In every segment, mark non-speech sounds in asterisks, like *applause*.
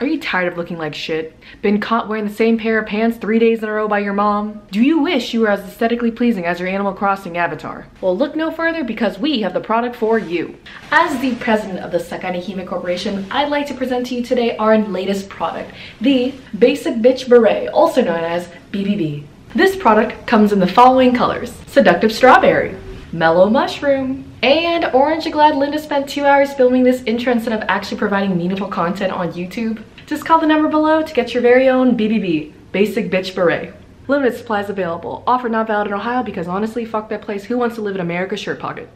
Are you tired of looking like shit? Been caught wearing the same pair of pants three days in a row by your mom? Do you wish you were as aesthetically pleasing as your Animal Crossing avatar? Well look no further because we have the product for you. As the president of the Sakana Hime Corporation, I'd like to present to you today our latest product, the Basic Bitch Beret, also known as BBB. This product comes in the following colors. Seductive Strawberry, Mellow Mushroom, and orange glad Linda spent two hours filming this intro instead of actually providing meaningful content on YouTube. Just call the number below to get your very own BBB, Basic Bitch Beret. Limited supplies available. Offer not valid in Ohio because honestly, fuck that place. Who wants to live in America's shirt pocket?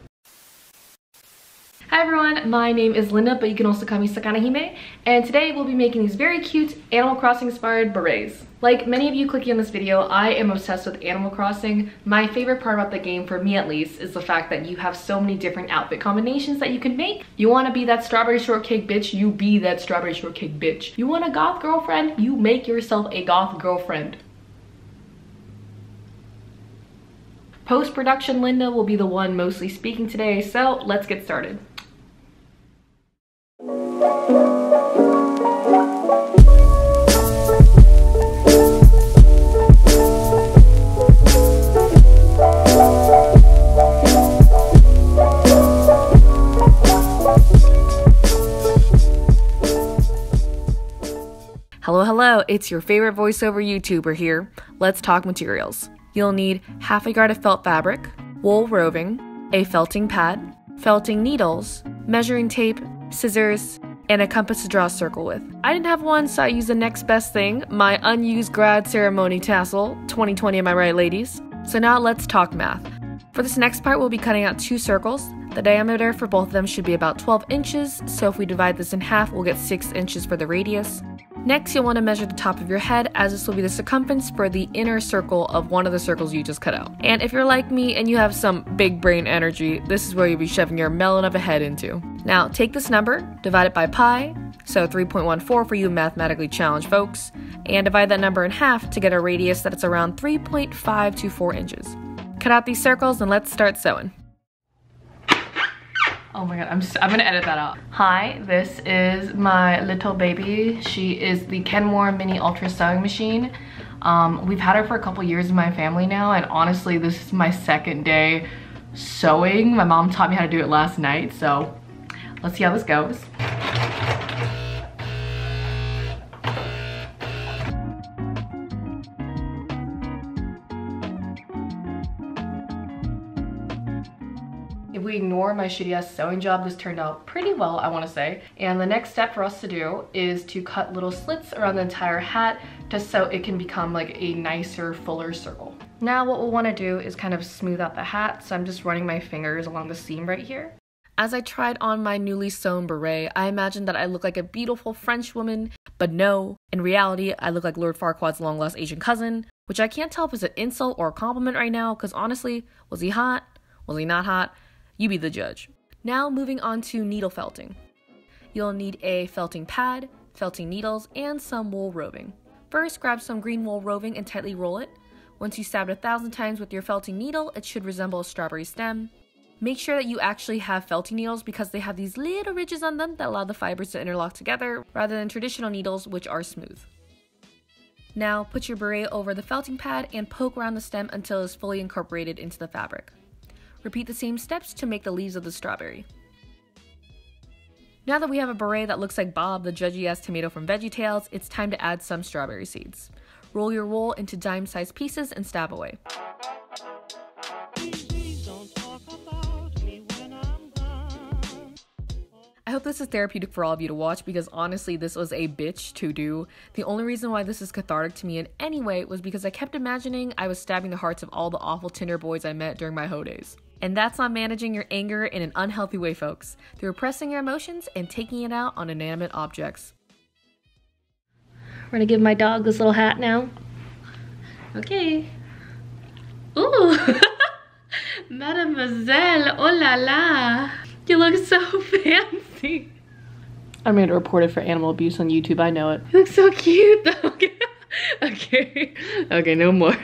Hi everyone, my name is Linda, but you can also call me Sakana Hime, and today we'll be making these very cute Animal Crossing inspired berets. Like many of you clicking on this video, I am obsessed with Animal Crossing. My favorite part about the game, for me at least, is the fact that you have so many different outfit combinations that you can make. You want to be that strawberry shortcake bitch, you be that strawberry shortcake bitch. You want a goth girlfriend, you make yourself a goth girlfriend. Post-production Linda will be the one mostly speaking today, so let's get started. Hello, hello, it's your favorite voiceover YouTuber here. Let's talk materials. You'll need half a yard of felt fabric, wool roving, a felting pad, felting needles, measuring tape, scissors, and a compass to draw a circle with. I didn't have one, so I used the next best thing, my unused grad ceremony tassel, 2020 am I right ladies? So now let's talk math. For this next part, we'll be cutting out two circles. The diameter for both of them should be about 12 inches, so if we divide this in half, we'll get 6 inches for the radius. Next, you'll want to measure the top of your head as this will be the circumference for the inner circle of one of the circles you just cut out. And if you're like me and you have some big brain energy, this is where you'll be shoving your melon of a head into. Now, take this number, divide it by pi, so 3.14 for you mathematically challenged folks, and divide that number in half to get a radius that's around 3.524 inches. Cut out these circles and let's start sewing. Oh my god, I'm just, I'm gonna edit that out. Hi, this is my little baby. She is the Kenmore Mini Ultra Sewing Machine. Um, we've had her for a couple years in my family now, and honestly, this is my second day sewing. My mom taught me how to do it last night, so let's see how this goes. If we ignore my shitty ass sewing job, this turned out pretty well, I wanna say. And the next step for us to do is to cut little slits around the entire hat just so it can become like a nicer, fuller circle. Now what we'll wanna do is kind of smooth out the hat, so I'm just running my fingers along the seam right here. As I tried on my newly sewn beret, I imagined that I looked like a beautiful French woman, but no, in reality, I look like Lord Farquaad's long lost Asian cousin, which I can't tell if it's an insult or a compliment right now, because honestly, was he hot? Was he not hot? You be the judge. Now moving on to needle felting. You'll need a felting pad, felting needles, and some wool roving. First, grab some green wool roving and tightly roll it. Once you stab it a thousand times with your felting needle, it should resemble a strawberry stem. Make sure that you actually have felting needles because they have these little ridges on them that allow the fibers to interlock together rather than traditional needles which are smooth. Now put your beret over the felting pad and poke around the stem until it is fully incorporated into the fabric. Repeat the same steps to make the leaves of the strawberry. Now that we have a beret that looks like Bob, the judgy ass tomato from VeggieTales, it's time to add some strawberry seeds. Roll your wool into dime sized pieces and stab away. I hope this is therapeutic for all of you to watch because honestly, this was a bitch to do. The only reason why this is cathartic to me in any way was because I kept imagining I was stabbing the hearts of all the awful Tinder boys I met during my hoe days. And that's not managing your anger in an unhealthy way, folks. Through repressing your emotions and taking it out on inanimate objects. We're gonna give my dog this little hat now. Okay. Ooh! *laughs* Mademoiselle, oh la la! You look so *laughs* fancy. I made a reported for animal abuse on YouTube, I know it. You look so cute though. *laughs* okay. Okay, no more.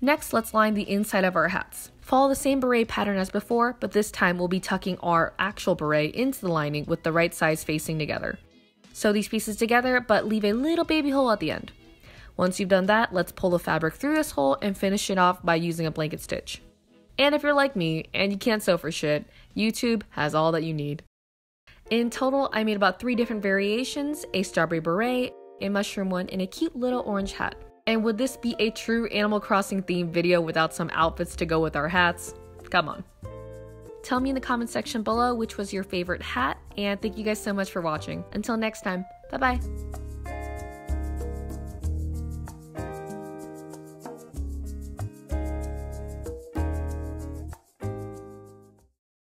Next, let's line the inside of our hats. Follow the same beret pattern as before, but this time we'll be tucking our actual beret into the lining with the right sides facing together. Sew these pieces together, but leave a little baby hole at the end. Once you've done that, let's pull the fabric through this hole and finish it off by using a blanket stitch. And if you're like me and you can't sew for shit, YouTube has all that you need. In total, I made about three different variations, a strawberry beret, a mushroom one, and a cute little orange hat. And would this be a true Animal Crossing themed video without some outfits to go with our hats? Come on. Tell me in the comment section below which was your favorite hat, and thank you guys so much for watching. Until next time, bye bye.